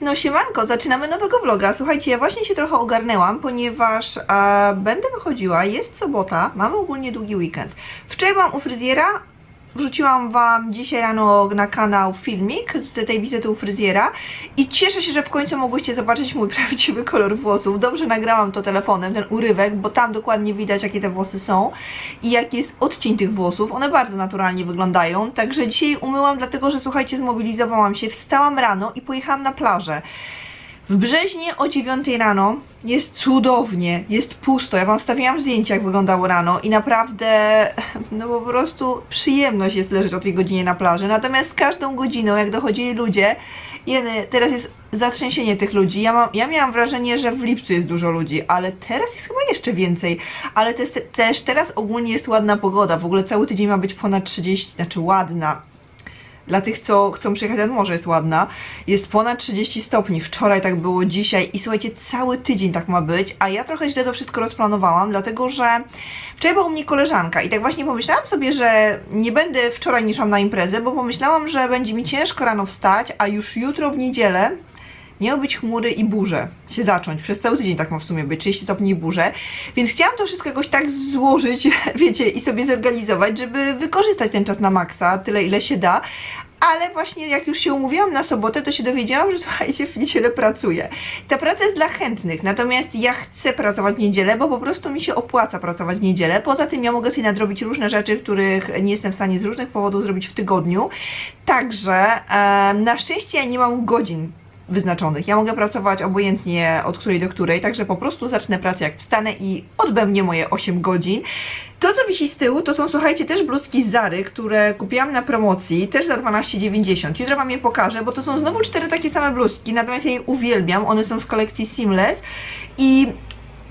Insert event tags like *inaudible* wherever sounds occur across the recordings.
No siemanko, zaczynamy nowego vloga. Słuchajcie, ja właśnie się trochę ogarnęłam, ponieważ e, będę wychodziła, jest sobota, mamy ogólnie długi weekend. Wczoraj byłam u fryzjera, wrzuciłam wam dzisiaj rano na kanał filmik z tej wizyty u fryzjera i cieszę się, że w końcu mogłyście zobaczyć mój *laughs* prawdziwy kolor włosów. Dobrze nagrałam to telefonem, ten urywek, bo tam dokładnie widać jakie te włosy są i jaki jest odcień tych włosów. One bardzo naturalnie wyglądają, także dzisiaj umyłam dlatego, że słuchajcie, zmobilizowałam się, wstałam rano i pojechałam na plażę. W Brzeźnie o 9 rano jest cudownie, jest pusto. Ja wam stawiałam zdjęcia, jak wyglądało rano i naprawdę, no po prostu przyjemność jest leżeć o tej godzinie na plaży. Natomiast każdą godziną, jak dochodzili ludzie, jeny, teraz jest zatrzęsienie tych ludzi. Ja, mam, ja miałam wrażenie, że w lipcu jest dużo ludzi, ale teraz jest chyba jeszcze więcej. Ale też, też teraz ogólnie jest ładna pogoda. W ogóle cały tydzień ma być ponad 30, znaczy ładna dla tych, co chcą przyjechać nad morze jest ładna. Jest ponad 30 stopni, wczoraj tak było, dzisiaj. I słuchajcie, cały tydzień tak ma być, a ja trochę źle to wszystko rozplanowałam, dlatego że wczoraj była u mnie koleżanka. I tak właśnie pomyślałam sobie, że nie będę wczoraj niż na imprezę, bo pomyślałam, że będzie mi ciężko rano wstać, a już jutro w niedzielę miały być chmury i burze się zacząć. Przez cały tydzień tak ma w sumie być, 30 stopni i burze. Więc chciałam to wszystko jakoś tak złożyć, *laughs* wiecie, i sobie zorganizować, żeby wykorzystać ten czas na maksa, tyle ile się da. Ale właśnie jak już się umówiłam na sobotę, to się dowiedziałam, że *laughs* słuchajcie, w niedzielę pracuję. Ta praca jest dla chętnych, natomiast ja chcę pracować w niedzielę, bo po prostu mi się opłaca pracować w niedzielę. Poza tym ja mogę sobie nadrobić różne rzeczy, których nie jestem w stanie z różnych powodów zrobić w tygodniu. Także e, na szczęście ja nie mam godzin wyznaczonych. Ja mogę pracować obojętnie od której do której, także po prostu zacznę pracę jak wstanę i odbędzie moje 8 godzin. To co wisi z tyłu to są słuchajcie też bluzki z Zary, które kupiłam na promocji, też za 12,90. Jutro wam je pokażę, bo to są znowu cztery takie same bluzki, natomiast ja je uwielbiam, one są z kolekcji Seamless i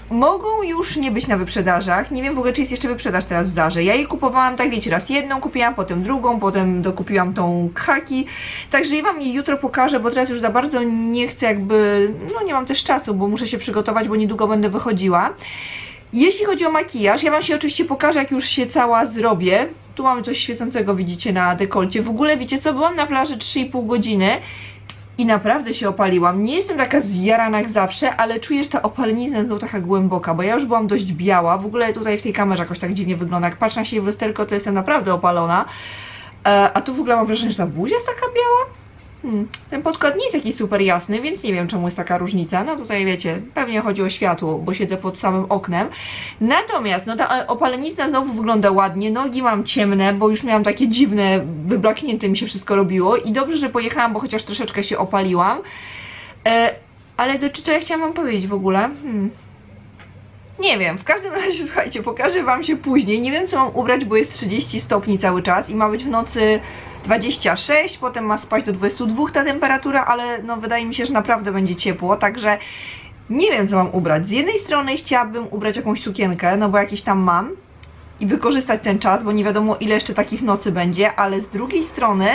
mogą już nie być na wyprzedażach. Nie wiem w ogóle, czy jest jeszcze wyprzedaż teraz w Zarze. Ja jej kupowałam, tak wiecie, raz jedną kupiłam, potem drugą, potem dokupiłam tą khaki. Także ja wam jej jutro pokażę, bo teraz już za bardzo nie chcę jakby, no nie mam też czasu, bo muszę się przygotować, bo niedługo będę wychodziła. Jeśli chodzi o makijaż, ja wam się oczywiście pokażę, jak już się cała zrobię. Tu mamy coś świecącego, widzicie, na dekolcie. W ogóle, wiecie co, byłam na plaży 3,5 godziny i naprawdę się opaliłam. Nie jestem taka zjarana jak zawsze, ale czuję, że ta opalenizna jest taka głęboka, bo ja już byłam dość biała. W ogóle tutaj w tej kamerze jakoś tak dziwnie wygląda. Jak patrzę na siebie w lusterko, to jestem naprawdę opalona. E, a tu w ogóle mam wrażenie, że ta buzia jest taka biała. Hmm. Ten podkład nie jest jakiś super jasny, więc nie wiem czemu jest taka różnica. No tutaj wiecie, pewnie chodzi o światło, bo siedzę pod samym oknem. Natomiast no ta opalenizna znowu wygląda ładnie, nogi mam ciemne, bo już miałam takie dziwne, wyblaknięte mi się wszystko robiło i dobrze, że pojechałam, bo chociaż troszeczkę się opaliłam. E, ale to czy to ja chciałam wam powiedzieć w ogóle? Hmm. Nie wiem, w każdym *laughs* razie słuchajcie, pokażę wam się później. Nie wiem co mam ubrać, bo jest 30 stopni cały czas i ma być w nocy 26, potem ma spaść do 22 ta temperatura, ale no wydaje mi się, że naprawdę będzie ciepło, także nie wiem co mam ubrać. Z jednej strony chciałabym ubrać jakąś sukienkę, no bo jakieś tam mam i wykorzystać ten czas, bo nie wiadomo ile jeszcze takich nocy będzie, ale z drugiej strony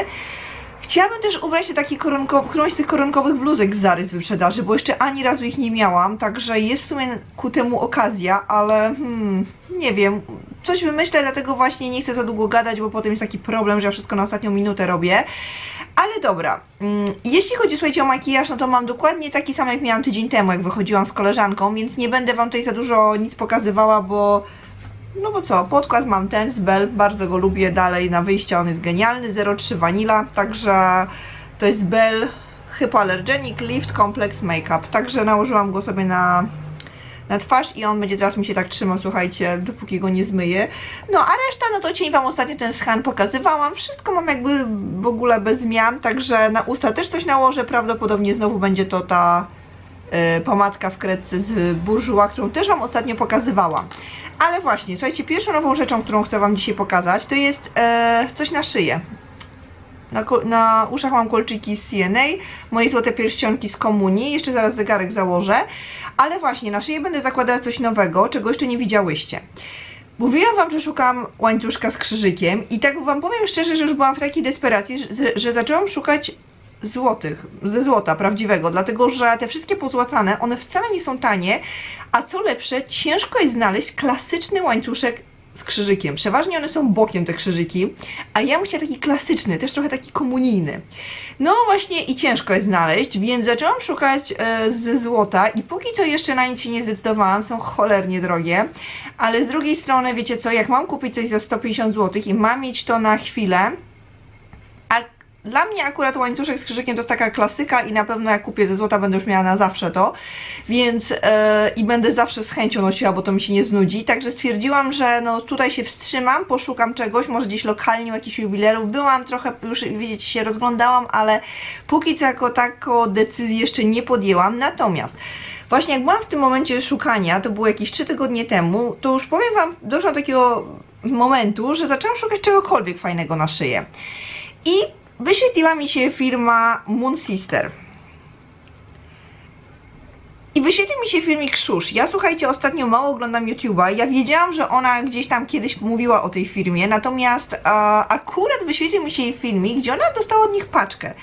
Chciałabym też ubrać się taki koronkowy, którąś z tych koronkowych bluzek z Zary z wyprzedaży, bo jeszcze ani razu ich nie miałam, także jest w sumie ku temu okazja, ale hmm, nie wiem, coś wymyślę, dlatego właśnie nie chcę za długo gadać, bo potem jest taki problem, że ja wszystko na ostatnią minutę robię. Ale dobra, mm, jeśli chodzi słuchajcie o makijaż, no to mam dokładnie taki sam jak miałam tydzień temu, jak wychodziłam z koleżanką, więc nie będę wam tutaj za dużo nic pokazywała, bo no bo co, podkład mam ten z Bell, bardzo go lubię dalej na wyjście, on jest genialny, 03 Vanilla, także to jest Bell Hypoallergenic Lift Complex Makeup, także nałożyłam go sobie na, na twarz i on będzie teraz mi się tak trzymał, słuchajcie, dopóki go nie zmyję. No a reszta, no to cień Wam ostatnio ten skan pokazywałam, wszystko mam jakby w ogóle bez zmian, także na usta też coś nałożę, prawdopodobnie znowu będzie to ta pomadka w kredce z Bourjois, którą też Wam ostatnio pokazywałam. Ale właśnie, słuchajcie, pierwszą nową rzeczą, którą chcę Wam dzisiaj pokazać, to jest e, coś na szyję. Na, na, uszach mam kolczyki z CNA, moje złote pierścionki z komunii, jeszcze zaraz zegarek założę, ale właśnie na szyję będę zakładała coś nowego, czego jeszcze nie widziałyście. Mówiłam Wam, że szukam łańcuszka z krzyżykiem i tak Wam powiem szczerze, że już byłam w takiej desperacji, że, że zaczęłam szukać złotych, ze złota prawdziwego, dlatego że te wszystkie pozłacane, one wcale nie są tanie, a co lepsze, ciężko jest znaleźć klasyczny łańcuszek z krzyżykiem. Przeważnie one są bokiem, te krzyżyki, a ja bym taki klasyczny, też trochę taki komunijny. No właśnie i ciężko jest znaleźć, więc zaczęłam szukać e, ze złota i póki co jeszcze na nic się nie zdecydowałam, są cholernie drogie, ale z drugiej strony wiecie co, jak mam kupić coś za 150 zł i mam mieć to na chwilę, dla mnie akurat łańcuszek z krzyżykiem to jest taka klasyka i na pewno jak kupię ze złota będę już miała na zawsze to, więc yy, i będę zawsze z chęcią nosiła, bo to mi się nie znudzi, także stwierdziłam, że no tutaj się wstrzymam, poszukam czegoś, może gdzieś lokalnie u jakichś jubilerów, byłam trochę, już widzicie, się rozglądałam, ale póki co jako taką decyzję jeszcze nie podjęłam, natomiast Właśnie jak byłam w tym momencie szukania, to było jakieś 3 tygodnie temu, to już powiem Wam, doszłam do takiego momentu, że zaczęłam szukać czegokolwiek fajnego na szyję. I wyświetliła mi się firma Moon Sister. I wyświetlił mi się filmik Szusz. Ja słuchajcie, ostatnio mało oglądam YouTube'a. Ja wiedziałam, że ona gdzieś tam kiedyś mówiła o tej firmie, natomiast a, akurat wyświetlił mi się jej filmik, gdzie ona dostała od nich paczkę.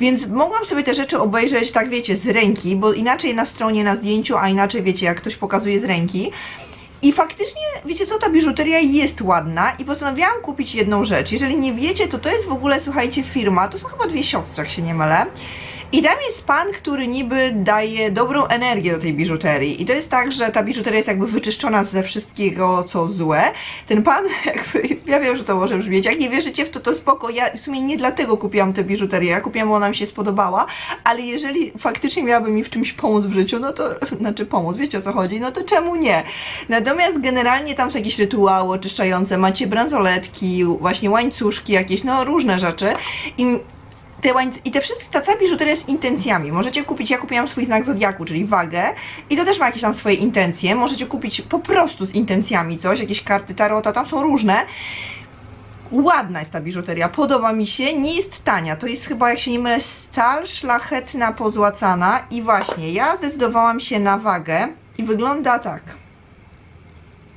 Więc mogłam sobie te rzeczy obejrzeć, tak wiecie, z ręki, bo inaczej na stronie, na zdjęciu, a inaczej wiecie, jak ktoś pokazuje z ręki. I faktycznie, wiecie co, ta biżuteria jest ładna i postanowiłam kupić jedną rzecz. Jeżeli nie wiecie, to to jest w ogóle, słuchajcie, firma, to są chyba dwie siostry, jak się nie mylę. I tam jest pan, który niby daje dobrą energię do tej biżuterii. I to jest tak, że ta biżuteria jest jakby wyczyszczona ze wszystkiego, co złe. Ten pan, *laughs* jakby, ja wiem, że to może brzmieć, jak nie wierzycie w to, to spoko. Ja w sumie nie dlatego kupiłam tę biżuterię. Ja kupiłam, bo ona mi się spodobała, ale jeżeli faktycznie miałaby mi w czymś pomóc w życiu, no to, *laughs* znaczy pomóc, wiecie o co chodzi, no to czemu nie? Natomiast generalnie tam są jakieś rytuały oczyszczające, macie bransoletki, właśnie łańcuszki jakieś, no różne rzeczy. I te I te wszystkie, ta cała biżuteria z intencjami. Możecie kupić, ja kupiłam swój znak zodiaku, czyli wagę i to też ma jakieś tam swoje intencje. Możecie kupić po prostu z intencjami coś, jakieś karty tarota, tam są różne. Ładna jest ta biżuteria, podoba mi się, nie jest tania, to jest chyba, jak się nie mylę, stal szlachetna, pozłacana i właśnie, ja zdecydowałam się na wagę i wygląda tak.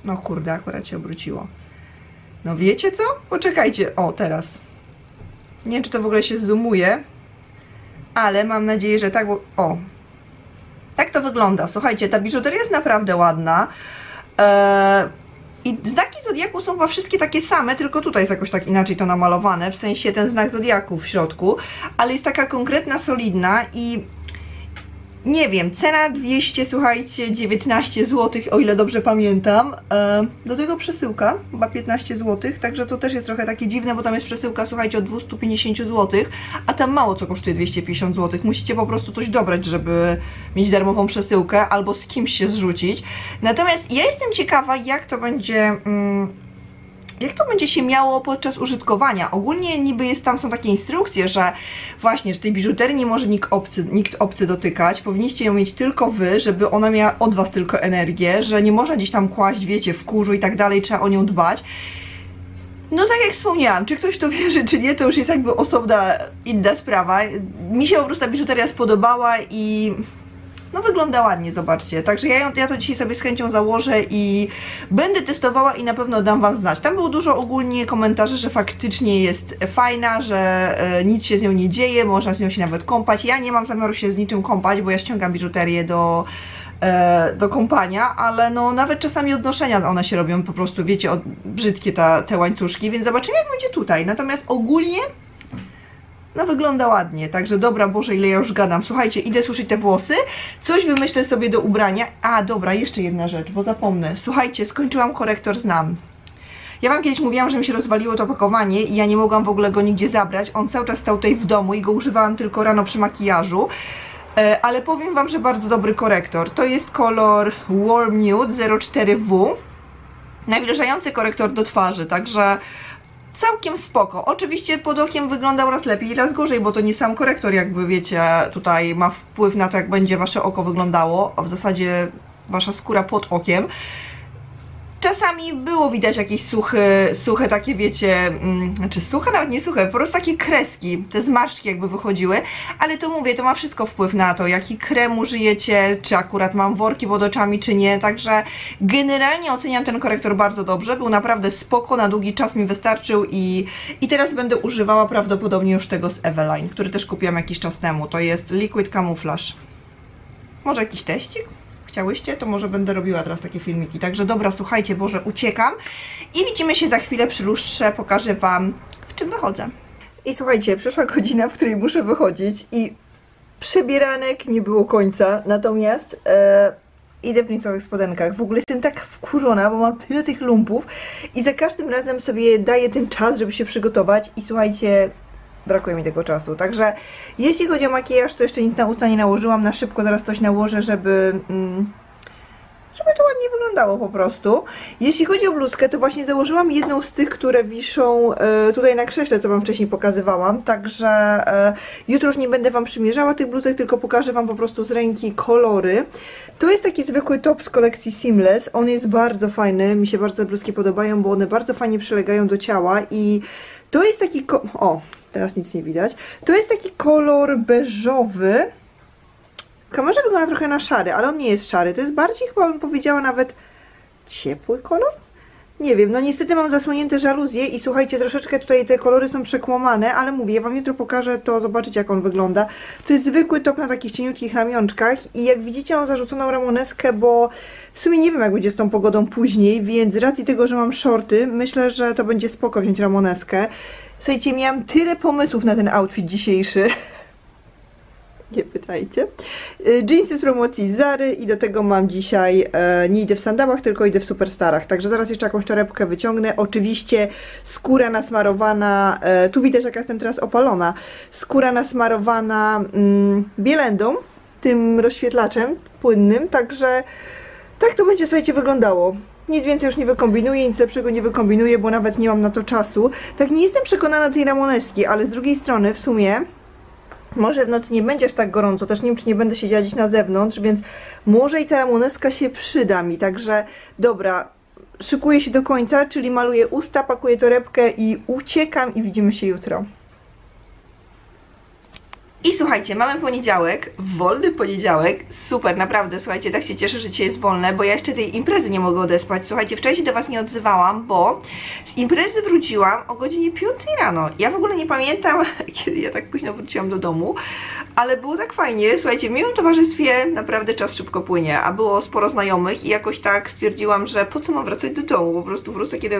No kurde, akurat się obróciło. No wiecie co? Poczekajcie, o teraz. Nie wiem, czy to w ogóle się zoomuje, ale mam nadzieję, że tak, o, tak to wygląda. Słuchajcie, ta biżuteria jest naprawdę ładna. Eee, I znaki Zodiaku są chyba wszystkie takie same, tylko tutaj jest jakoś tak inaczej to namalowane, w sensie ten znak Zodiaku w środku, ale jest taka konkretna, solidna i nie wiem, cena 200, słuchajcie, 19 zł, o ile dobrze pamiętam. E, do tego przesyłka, chyba 15 zł, także to też jest trochę takie dziwne, bo tam jest przesyłka, słuchajcie, od 250 zł, a tam mało co kosztuje 250 zł. Musicie po prostu coś dobrać, żeby mieć darmową przesyłkę, albo z kimś się zrzucić. Natomiast ja jestem ciekawa, jak to będzie... Mm, jak to będzie się miało podczas użytkowania? Ogólnie niby jest tam są takie instrukcje, że właśnie, że tej biżuterii nie może nikt obcy, nikt obcy dotykać, powinniście ją mieć tylko wy, żeby ona miała od was tylko energię, że nie można gdzieś tam kłaść, wiecie, w kurzu i tak dalej, trzeba o nią dbać. No tak jak wspomniałam, czy ktoś to wierzy, czy nie, to już jest jakby osobna, inna sprawa. Mi się po prostu ta biżuteria spodobała i no wygląda ładnie, zobaczcie. Także ja, ja to dzisiaj sobie z chęcią założę i będę testowała i na pewno dam Wam znać. Tam było dużo ogólnie komentarzy, że faktycznie jest fajna, że e, nic się z nią nie dzieje, można z nią się nawet kąpać. Ja nie mam zamiaru się z niczym kąpać, bo ja ściągam biżuterię do e, do kąpania, ale no nawet czasami odnoszenia one się robią po prostu, wiecie, od, brzydkie ta, te łańcuszki, więc zobaczymy jak będzie tutaj. Natomiast ogólnie no wygląda ładnie, także dobra, Boże, ile ja już gadam. Słuchajcie, idę suszyć te włosy, coś wymyślę sobie do ubrania. A, dobra, jeszcze jedna rzecz, bo zapomnę. Słuchajcie, skończyłam korektor Znam. Ja Wam kiedyś mówiłam, że mi się rozwaliło to opakowanie i ja nie mogłam w ogóle go nigdzie zabrać. On cały czas stał tutaj w domu i go używałam tylko rano przy makijażu. E, ale powiem Wam, że bardzo dobry korektor. To jest kolor Warm Nude 04W. Nawilżający korektor do twarzy, także całkiem spoko. Oczywiście pod okiem wyglądał raz lepiej, raz gorzej, bo to nie sam korektor jakby wiecie tutaj ma wpływ na to jak będzie wasze oko wyglądało, a w zasadzie wasza skóra pod okiem. Czasami było widać jakieś suche, suche takie wiecie, mm, znaczy suche, nawet nie suche, po prostu takie kreski, te zmarszczki jakby wychodziły, ale to mówię, to ma wszystko wpływ na to, jaki krem użyjecie, czy akurat mam worki pod oczami, czy nie, także generalnie oceniam ten korektor bardzo dobrze, był naprawdę spoko, na długi czas mi wystarczył i, i teraz będę używała prawdopodobnie już tego z Eveline, który też kupiłam jakiś czas temu, to jest Liquid Camouflage. Może jakiś teścik? Chciałyście, to może będę robiła teraz takie filmiki. Także dobra, słuchajcie, Boże, uciekam i widzimy się za chwilę przy lustrze, pokażę Wam, w czym wychodzę. I słuchajcie, przyszła godzina, w której muszę wychodzić i przebieranek nie było końca, natomiast e, idę w niecowych spodenkach. W ogóle jestem tak wkurzona, bo mam tyle tych lumpów i za każdym razem sobie daję ten czas, żeby się przygotować i słuchajcie, brakuje mi tego czasu. Także jeśli chodzi o makijaż, to jeszcze nic na usta nie nałożyłam, na szybko zaraz coś nałożę, żeby... Mm, żeby to ładnie wyglądało po prostu. Jeśli chodzi o bluzkę, to właśnie założyłam jedną z tych, które wiszą e, tutaj na krześle, co Wam wcześniej pokazywałam, także e, jutro już nie będę Wam przymierzała tych bluzek, tylko pokażę Wam po prostu z ręki kolory. To jest taki zwykły top z kolekcji Seamless, on jest bardzo fajny, mi się bardzo bluzki podobają, bo one bardzo fajnie przylegają do ciała i to jest taki, o, teraz nic nie widać, to jest taki kolor beżowy, kamerze wygląda trochę na szary, ale on nie jest szary. To jest bardziej, chyba bym powiedziała, nawet ciepły kolor? Nie wiem, no niestety mam zasłonięte żaluzje i słuchajcie, troszeczkę tutaj te kolory są przekłamane, ale mówię, ja Wam jutro pokażę to, zobaczycie jak on wygląda. To jest zwykły top na takich cieniutkich ramionczkach i jak widzicie mam zarzuconą ramoneskę, bo w sumie nie wiem jak będzie z tą pogodą później, więc z racji tego, że mam shorty, myślę, że to będzie spoko wziąć ramoneskę. Słuchajcie, miałam tyle pomysłów na ten outfit dzisiejszy, *laughs* nie pytajcie. Y, jeansy z promocji Zary i do tego mam dzisiaj, e, nie idę w sandałach, tylko idę w superstarach. Także zaraz jeszcze jakąś torebkę wyciągnę. Oczywiście skóra nasmarowana, e, tu widać jak jestem teraz opalona, skóra nasmarowana mm, bielendą, tym rozświetlaczem płynnym, także tak to będzie, słuchajcie, wyglądało. Nic więcej już nie wykombinuję, nic lepszego nie wykombinuję, bo nawet nie mam na to czasu. Tak nie jestem przekonana tej ramoneski, ale z drugiej strony w sumie może w nocy nie będziesz tak gorąco, też nie wiem, czy nie będę siedziała dziś na zewnątrz, więc może i ta ramoneska się przyda mi, także dobra, szykuję się do końca, czyli maluję usta, pakuję torebkę i uciekam i widzimy się jutro. I słuchajcie, mamy poniedziałek, wolny poniedziałek, super, naprawdę, słuchajcie, tak się cieszę, że dzisiaj jest wolne, bo ja jeszcze tej imprezy nie mogę odespać. Słuchajcie, wcześniej do Was nie odzywałam, bo z imprezy wróciłam o godzinie 5 rano. Ja w ogóle nie pamiętam, *laughs* kiedy ja tak późno wróciłam do domu, ale było tak fajnie, słuchajcie, w miłym towarzystwie naprawdę czas szybko płynie, a było sporo znajomych i jakoś tak stwierdziłam, że po co mam wracać do domu, po prostu wrócę kiedy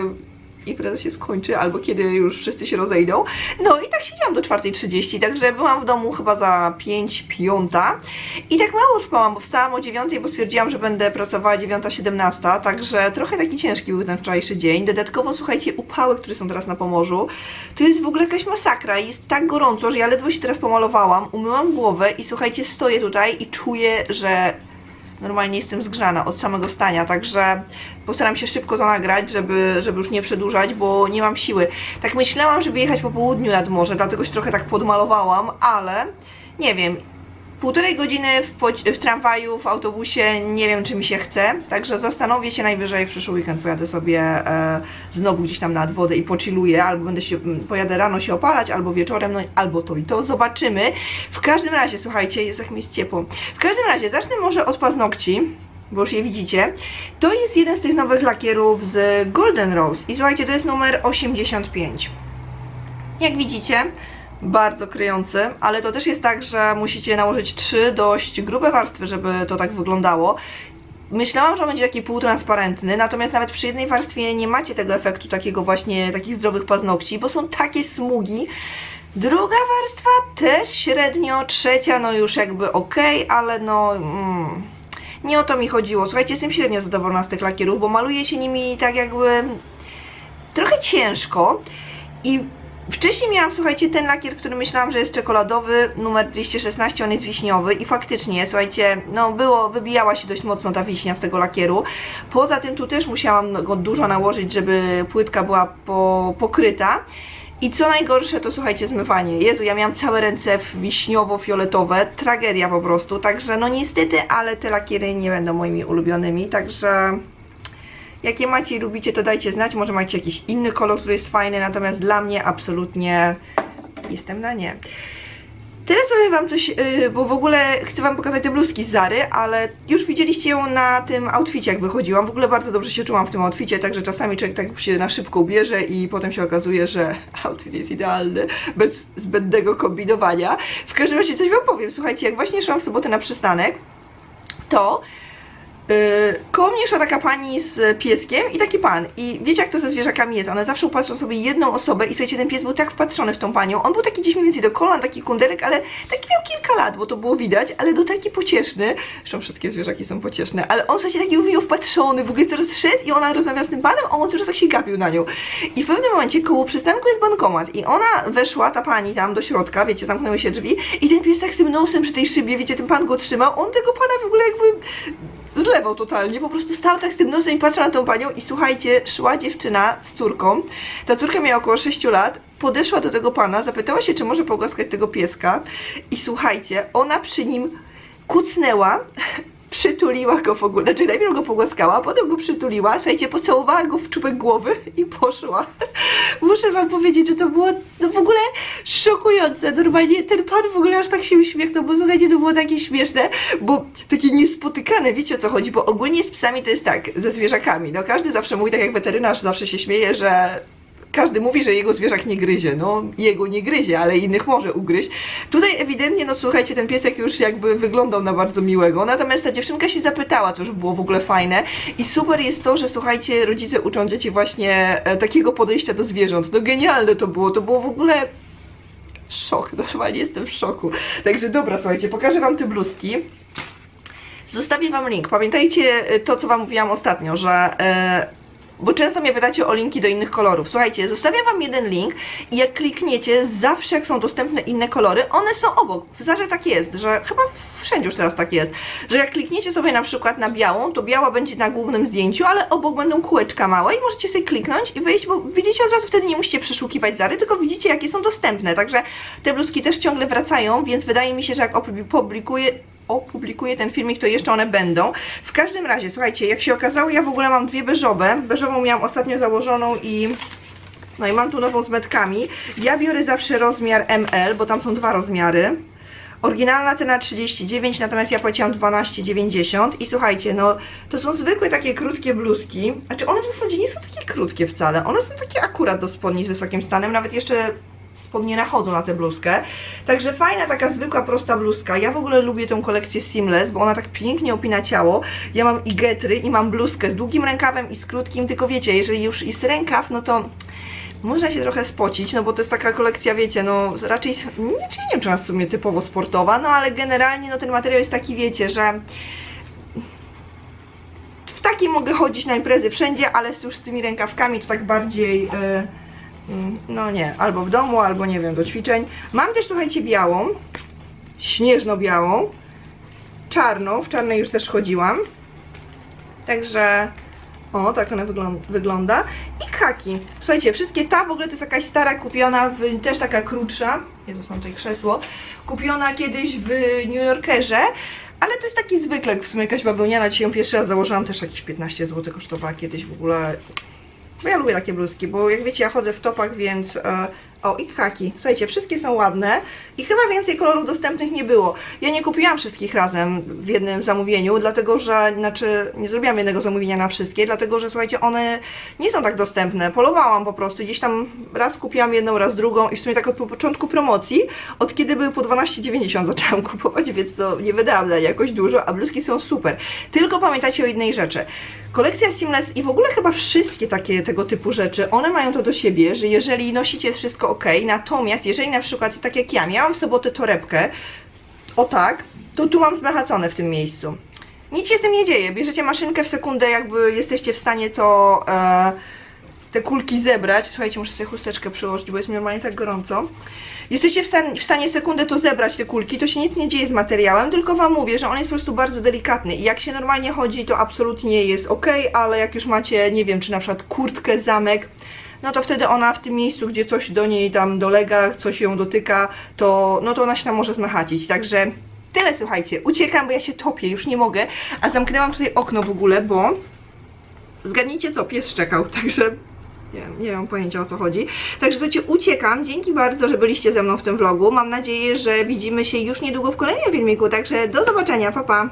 impreza się skończy, albo kiedy już wszyscy się rozejdą. No i tak siedziałam do 4.30, także byłam w domu chyba za 5, 5 i tak mało spałam, bo wstałam o 9, bo stwierdziłam, że będę pracowała 9.17, także trochę taki ciężki był ten wczorajszy dzień. Dodatkowo, słuchajcie, upały, które są teraz na Pomorzu, to jest w ogóle jakaś masakra. Jest tak gorąco, że ja ledwo się teraz pomalowałam, umyłam głowę i słuchajcie, stoję tutaj i czuję, że normalnie jestem zgrzana od samego stania, także postaram się szybko to nagrać, żeby, żeby już nie przedłużać, bo nie mam siły. Tak myślałam, żeby jechać po południu nad morze, dlatego się trochę tak podmalowałam, ale nie wiem, półtorej godziny w, w, tramwaju, w autobusie, nie wiem czy mi się chce, także zastanowię się najwyżej w przyszły weekend pojadę sobie e, znowu gdzieś tam nad wodę i pochilluję, albo będę się, pojadę rano się opalać, albo wieczorem, no albo to i to, zobaczymy. W każdym razie, słuchajcie, jest jak mi jest ciepło. W każdym razie, zacznę może od paznokci bo już je widzicie. To jest jeden z tych nowych lakierów z Golden Rose i słuchajcie, to jest numer 85. Jak widzicie, bardzo kryjący, ale to też jest tak, że musicie nałożyć trzy dość grube warstwy, żeby to tak wyglądało. Myślałam, że on będzie taki półtransparentny, natomiast nawet przy jednej warstwie nie macie tego efektu takiego właśnie, takich zdrowych paznokci, bo są takie smugi. Druga warstwa też średnio, trzecia no już jakby ok, ale no... Mm, nie o to mi chodziło. Słuchajcie, jestem średnio zadowolona z tych lakierów, bo maluje się nimi tak jakby trochę ciężko i Wcześniej miałam, słuchajcie, ten lakier, który myślałam, że jest czekoladowy, numer 216, on jest wiśniowy i faktycznie, słuchajcie, no było, wybijała się dość mocno ta wiśnia z tego lakieru. Poza tym tu też musiałam go dużo nałożyć, żeby płytka była po, pokryta. I co najgorsze to słuchajcie zmywanie. Jezu, ja miałam całe ręce wiśniowo-fioletowe, tragedia po prostu, także no niestety, ale te lakiery nie będą moimi ulubionymi, także Jakie macie i lubicie, to dajcie znać. Może macie jakiś inny kolor, który jest fajny, natomiast dla mnie absolutnie jestem na nie. Teraz powiem wam coś, yy, bo w ogóle chcę wam pokazać te bluzki z Zary, ale już widzieliście ją na tym outficie jak wychodziłam. W ogóle bardzo dobrze się czułam w tym outficie, także czasami człowiek tak się na szybko ubierze i potem się okazuje, że *laughs* outfit jest idealny, bez zbędnego kombinowania. W każdym razie coś wam powiem, słuchajcie, jak właśnie szłam w sobotę na przystanek, to koło mnie szła taka pani z pieskiem i taki pan. I wiecie jak to ze zwierzakami jest, one zawsze upatrzą sobie jedną osobę i słuchajcie, ten pies był tak wpatrzony w tą panią. On był taki gdzieś mniej więcej do kolan, taki kundelek, ale taki miał kilka lat, bo to było widać, ale do taki pocieszny. Zresztą wszystkie zwierzaki są pocieszne, ale on słuchajcie, taki mówił wpatrzony, w ogóle coraz szedł i ona rozmawia z tym panem, a on coraz tak się gapił na nią. I w pewnym momencie koło przystanku jest bankomat i ona weszła, ta pani tam do środka, wiecie, zamknęły się drzwi i ten pies tak z tym nosem przy tej szybie, wiecie, ten pan go trzymał, on tego pana w ogóle jakby zlewał totalnie, po prostu stał tak z tym nosem i patrzył na tą panią i słuchajcie, szła dziewczyna z córką, ta córka miała około 6 lat, podeszła do tego pana, zapytała się, czy może pogłaskać tego pieska. I słuchajcie, ona przy nim kucnęła, przytuliła go w ogóle, znaczy najpierw go pogłaskała, potem go przytuliła, słuchajcie, pocałowała go w czubek głowy i poszła. *laughs* Muszę wam powiedzieć, że to było no w ogóle szokujące, normalnie ten pan w ogóle aż tak się uśmiechnął, bo słuchajcie, to było takie śmieszne, bo takie niespotykane, wiecie o co chodzi, bo ogólnie z psami to jest tak, ze zwierzakami, no każdy zawsze mówi, tak jak weterynarz zawsze się śmieje, że każdy mówi, że jego zwierzak nie gryzie, no jego nie gryzie, ale innych może ugryźć. Tutaj ewidentnie, no słuchajcie, ten piesek już jakby wyglądał na bardzo miłego, natomiast ta dziewczynka się zapytała, co już było w ogóle fajne i super jest to, że słuchajcie, rodzice uczą dzieci właśnie e, takiego podejścia do zwierząt, no genialne to było, to było w ogóle szok, normalnie jestem w szoku. Także dobra, słuchajcie, pokażę wam te bluzki. Zostawię wam link. Pamiętajcie e, to, co wam mówiłam ostatnio, że e, bo często mnie pytacie o linki do innych kolorów. Słuchajcie, zostawiam wam jeden link i jak klikniecie, zawsze jak są dostępne inne kolory, one są obok. W Zarze tak jest, że chyba wszędzie już teraz tak jest, że jak klikniecie sobie na przykład na białą, to biała będzie na głównym zdjęciu, ale obok będą kółeczka małe i możecie sobie kliknąć i wyjść, bo widzicie od razu wtedy nie musicie przeszukiwać Zary, tylko widzicie jakie są dostępne. Także te bluzki też ciągle wracają, więc wydaje mi się, że jak opublikuję opublikuję ten filmik, to jeszcze one będą. W każdym razie, słuchajcie, jak się okazało, ja w ogóle mam dwie beżowe. Beżową miałam ostatnio założoną i... No i mam tu nową z metkami. Ja biorę zawsze rozmiar ML, bo tam są dwa rozmiary. Oryginalna cena 39, natomiast ja płaciłam 12,90 i słuchajcie, no to są zwykłe takie krótkie bluzki, znaczy one w zasadzie nie są takie krótkie wcale, one są takie akurat do spodni z wysokim stanem, nawet jeszcze spodnie nachodzą na tę bluzkę. Także fajna, taka zwykła, prosta bluzka. Ja w ogóle lubię tę kolekcję Seamless, bo ona tak pięknie opina ciało. Ja mam i getry, i mam bluzkę z długim rękawem i z krótkim, tylko wiecie, jeżeli już jest rękaw, no to można się trochę spocić, no bo to jest taka kolekcja, wiecie, no raczej, nie, nie wiem, czy ona w sumie typowo sportowa, no ale generalnie no ten materiał jest taki, wiecie, że w takim mogę chodzić na imprezy wszędzie, ale już z tymi rękawkami to tak bardziej... Yy, no nie, albo w domu, albo nie wiem, do ćwiczeń. Mam też, słuchajcie, białą, śnieżno-białą, czarną, w czarnej już też chodziłam. Także, o, tak ona wygląda. I kaki. Słuchajcie, wszystkie ta w ogóle to jest jakaś stara, kupiona, w, też taka krótsza. Jezus, mam tutaj krzesło. Kupiona kiedyś w New Yorkerze. Ale to jest taki zwykle, w sumie jakaś bawełniana, dzisiaj ją pierwszy raz założyłam, też jakieś 15 zł kosztowała kiedyś w ogóle bo ja lubię takie bluzki, bo jak wiecie, ja chodzę w topach, więc... E, o, i haki. Słuchajcie, wszystkie są ładne i chyba więcej kolorów dostępnych nie było. Ja nie kupiłam wszystkich razem w jednym zamówieniu, dlatego że, znaczy, nie zrobiłam jednego zamówienia na wszystkie, dlatego że, słuchajcie, one nie są tak dostępne. Polowałam po prostu, gdzieś tam raz kupiłam jedną, raz drugą i w sumie tak od początku promocji, od kiedy były po 12,90 zaczęłam kupować, więc to nie wydałam jakoś dużo, a bluzki są super. Tylko pamiętajcie o jednej rzeczy. Kolekcja Seamless i w ogóle chyba wszystkie takie tego typu rzeczy, one mają to do siebie, że jeżeli nosicie jest wszystko ok, natomiast jeżeli na przykład, tak jak ja, miałam w sobotę torebkę, o tak, to tu mam zmechacone w tym miejscu. Nic się z tym nie dzieje, bierzecie maszynkę w sekundę, jakby jesteście w stanie to... E, te kulki zebrać. Słuchajcie, muszę sobie chusteczkę przyłożyć, bo jest mi normalnie tak gorąco. Jesteście w stanie, w stanie sekundę to zebrać, te kulki, to się nic nie dzieje z materiałem, tylko Wam mówię, że on jest po prostu bardzo delikatny. I jak się normalnie chodzi, to absolutnie jest ok, ale jak już macie, nie wiem, czy na przykład kurtkę, zamek, no to wtedy ona w tym miejscu, gdzie coś do niej tam dolega, coś ją dotyka, to, no to ona się tam może zmachacić, także tyle słuchajcie, uciekam, bo ja się topię, już nie mogę, a zamknęłam tutaj okno w ogóle, bo zgadnijcie co, pies szczekał, także nie, nie mam pojęcia o co chodzi. Także słuchajcie, uciekam. Dzięki bardzo, że byliście ze mną w tym vlogu. Mam nadzieję, że widzimy się już niedługo w kolejnym filmiku. Także do zobaczenia, pa pa!